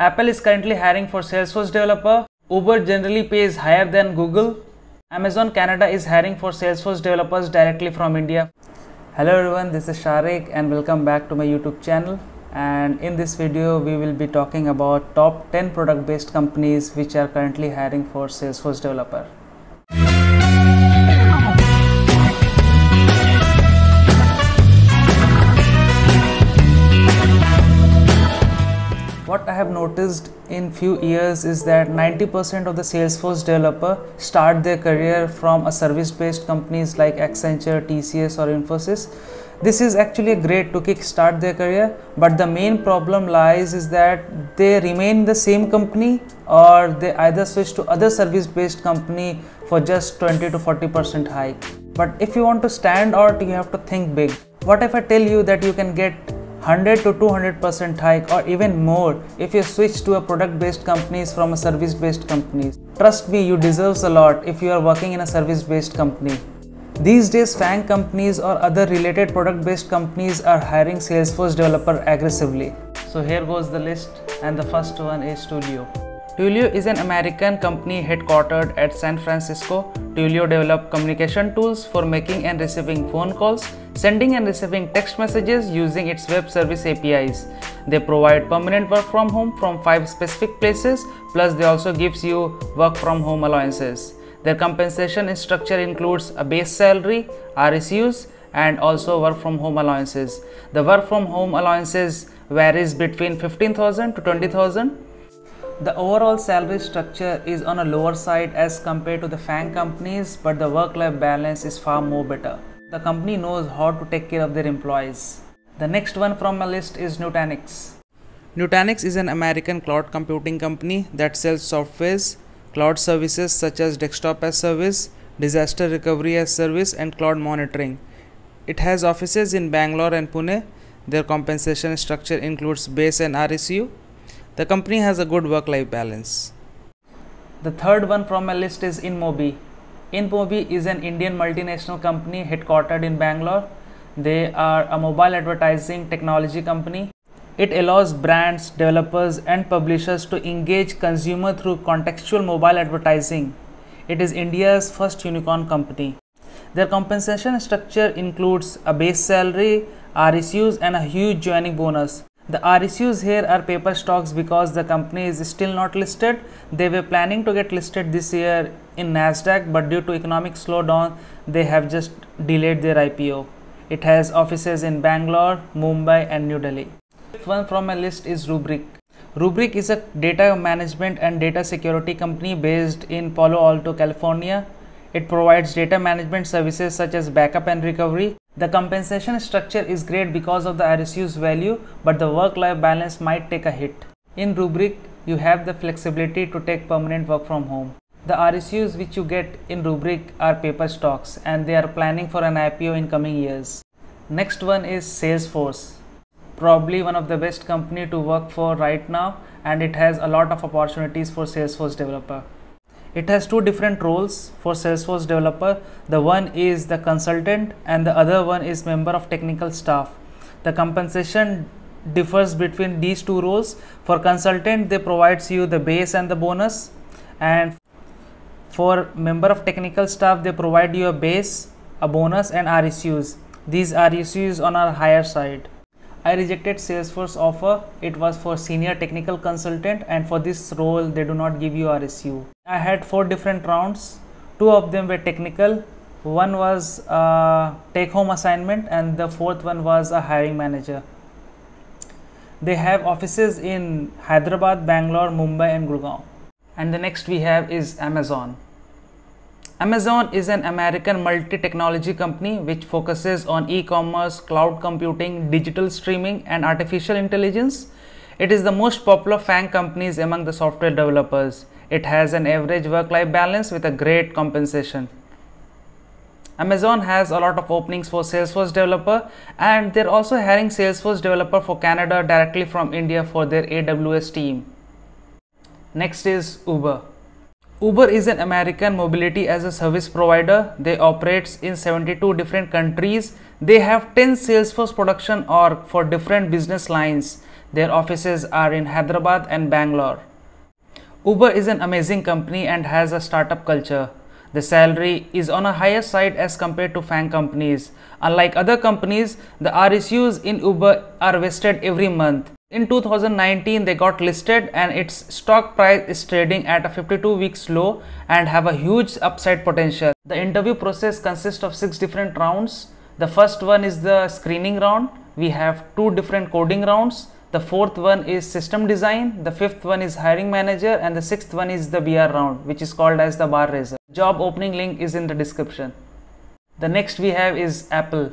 Apple is currently hiring for Salesforce developer. Uber generally pays higher than Google. Amazon Canada is hiring for Salesforce developers directly from India. Hello everyone, this is Sharique and welcome back to my YouTube channel. And in this video, we will be talking about top 10 product based companies which are currently hiring for Salesforce developer. Have noticed in few years is that 90% of the Salesforce developer start their career from a service based companies like Accenture, TCS or Infosys. This is actually a great to kickstart their career but the main problem lies is that they remain the same company or they either switch to other service based company for just 20 to 40% hike. But if you want to stand out you have to think big. What if I tell you that you can get 100 to 200% hike or even more if you switch to a product based companies from a service based companies. Trust me, you deserves a lot if you are working in a service based company. These days, FANG companies or other related product based companies are hiring Salesforce developer aggressively. So here goes the list and the first one is Twilio. Twilio is an American company headquartered at San Francisco. Twilio develop communication tools for making and receiving phone calls, sending and receiving text messages using its web service APIs. They provide permanent work from home from five specific places, plus they also gives you work from home allowances. Their compensation structure includes a base salary, RSUs, and also work from home allowances. The work from home allowances varies between 15,000 to 20,000 the overall salary structure is on a lower side as compared to the FANG companies, but the work-life balance is far more better. The company knows how to take care of their employees. The next one from my list is Nutanix. Nutanix is an American cloud computing company that sells softwares, cloud services such as desktop as service, disaster recovery as service, and cloud monitoring. It has offices in Bangalore and Pune. Their compensation structure includes base and RSU, the company has a good work life balance. The third one from my list is InMobi. InMobi is an Indian multinational company headquartered in Bangalore. They are a mobile advertising technology company. It allows brands, developers, and publishers to engage consumer through contextual mobile advertising. It is India's first unicorn company. Their compensation structure includes a base salary, RSUs, and a huge joining bonus. The RSUs here are paper stocks because the company is still not listed. They were planning to get listed this year in Nasdaq, but due to economic slowdown, they have just delayed their IPO. It has offices in Bangalore, Mumbai, and New Delhi. One from my list is Rubrik. Rubrik is a data management and data security company based in Palo Alto, California. It provides data management services such as backup and recovery, the compensation structure is great because of the RSU's value, but the work-life balance might take a hit. In Rubrik, you have the flexibility to take permanent work from home. The RSUs which you get in Rubrik are paper stocks and they are planning for an IPO in coming years. Next one is Salesforce. Probably one of the best company to work for right now and it has a lot of opportunities for Salesforce developer. It has two different roles for Salesforce developer. The one is the consultant and the other one is member of technical staff. The compensation differs between these two roles. For consultant, they provides you the base and the bonus and for member of technical staff, they provide you a base, a bonus and RSUs. These RSUs on our higher side. I rejected Salesforce offer. It was for senior technical consultant and for this role they do not give you RSU. I had four different rounds. Two of them were technical. One was a take home assignment and the fourth one was a hiring manager. They have offices in Hyderabad, Bangalore, Mumbai and Gurgaon. And the next we have is Amazon. Amazon is an American multi-technology company which focuses on e-commerce, cloud computing, digital streaming and artificial intelligence. It is the most popular FANG companies among the software developers. It has an average work-life balance with a great compensation. Amazon has a lot of openings for Salesforce developer and they're also hiring Salesforce developer for Canada directly from India for their AWS team. Next is Uber. Uber is an American mobility as a service provider. They operates in 72 different countries. They have 10 Salesforce production org for different business lines. Their offices are in Hyderabad and Bangalore. Uber is an amazing company and has a startup culture. The salary is on a higher side as compared to FANG companies. Unlike other companies, the RSUs in Uber are vested every month. In 2019, they got listed and its stock price is trading at a 52 weeks low and have a huge upside potential. The interview process consists of six different rounds. The first one is the screening round. We have two different coding rounds. The fourth one is system design. The fifth one is hiring manager and the sixth one is the BR round which is called as the bar raiser. Job opening link is in the description. The next we have is Apple.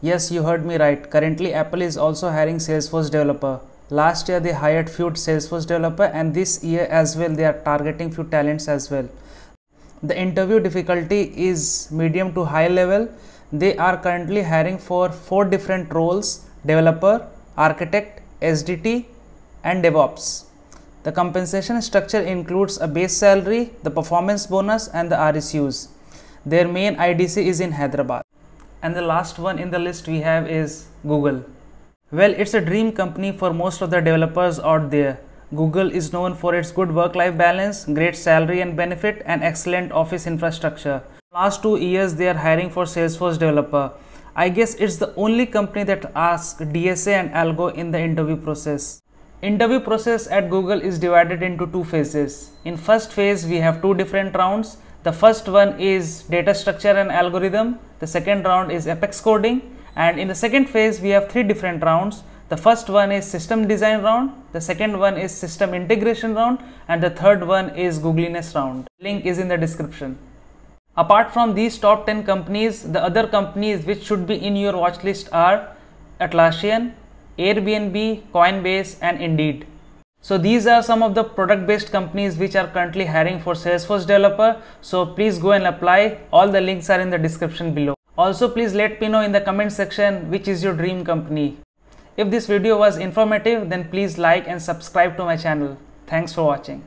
Yes, you heard me right. Currently, Apple is also hiring Salesforce developer. Last year, they hired few Salesforce developer, and this year as well, they are targeting few talents as well. The interview difficulty is medium to high level. They are currently hiring for four different roles: developer, architect, SDT, and DevOps. The compensation structure includes a base salary, the performance bonus, and the RSUs. Their main IDC is in Hyderabad and the last one in the list we have is Google. Well, it's a dream company for most of the developers out there. Google is known for its good work-life balance, great salary and benefit, and excellent office infrastructure. Last two years, they are hiring for Salesforce developer. I guess it's the only company that asks DSA and Algo in the interview process. Interview process at Google is divided into two phases. In first phase, we have two different rounds. The first one is data structure and algorithm. The second round is Apex coding. And in the second phase, we have three different rounds. The first one is system design round. The second one is system integration round. And the third one is Googliness round. Link is in the description. Apart from these top 10 companies, the other companies which should be in your watch list are Atlassian, Airbnb, Coinbase and Indeed. So these are some of the product based companies which are currently hiring for Salesforce developer. So please go and apply. All the links are in the description below. Also please let me know in the comment section which is your dream company. If this video was informative then please like and subscribe to my channel. Thanks for watching.